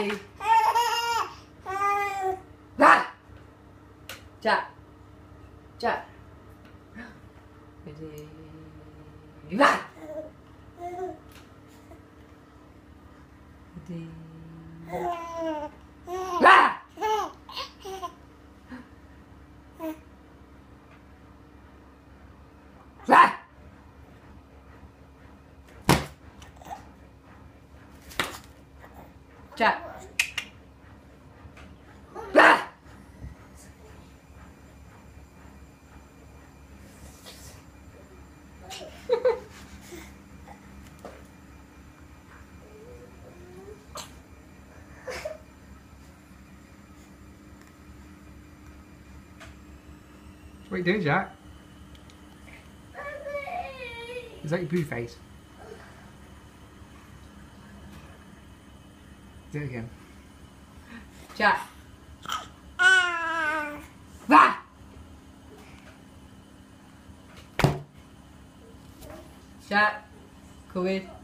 gì ra chạy chạy cái gì ra cái What are you doing, Jack? Is that your blue face? Do it again. Jack. Ah! Run! Jack. Come in.